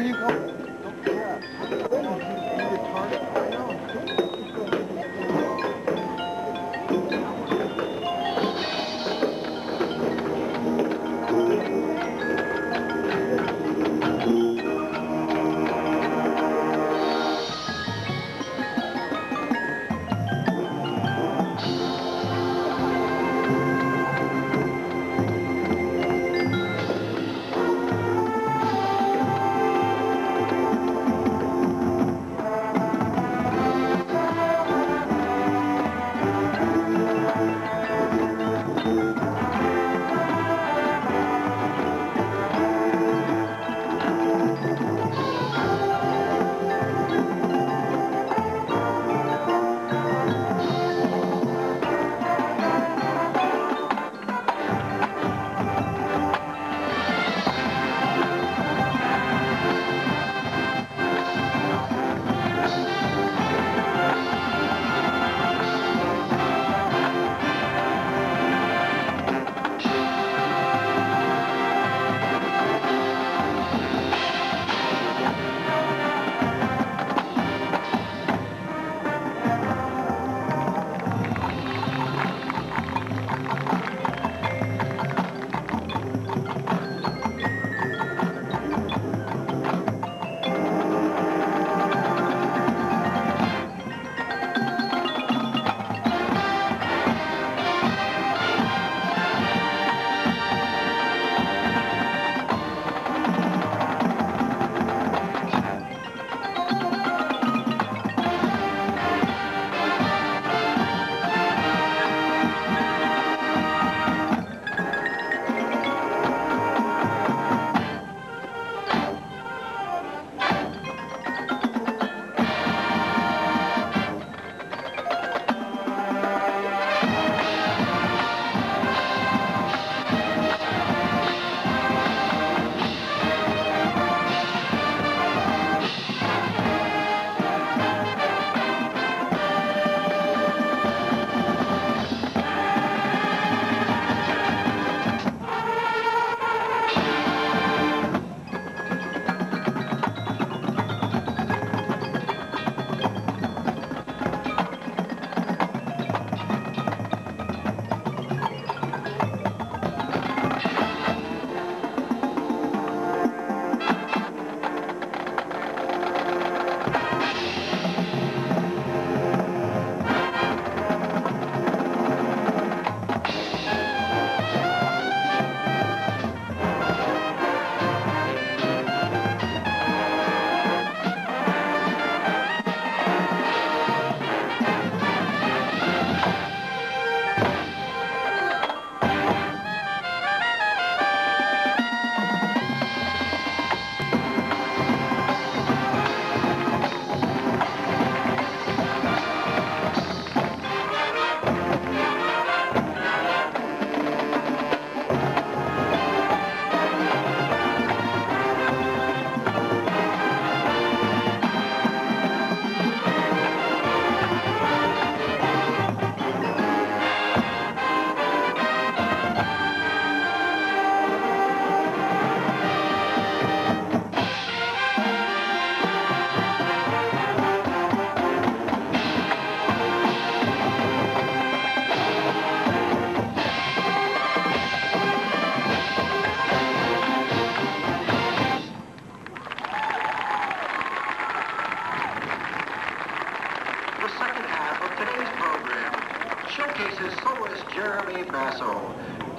Where you going?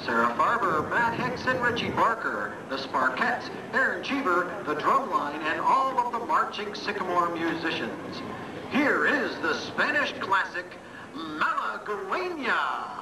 Sarah Farber, Matt Hicks, and Richie Barker, the Sparkettes, Aaron Cheever, the drumline, and all of the marching Sycamore musicians. Here is the Spanish classic, Malagueña.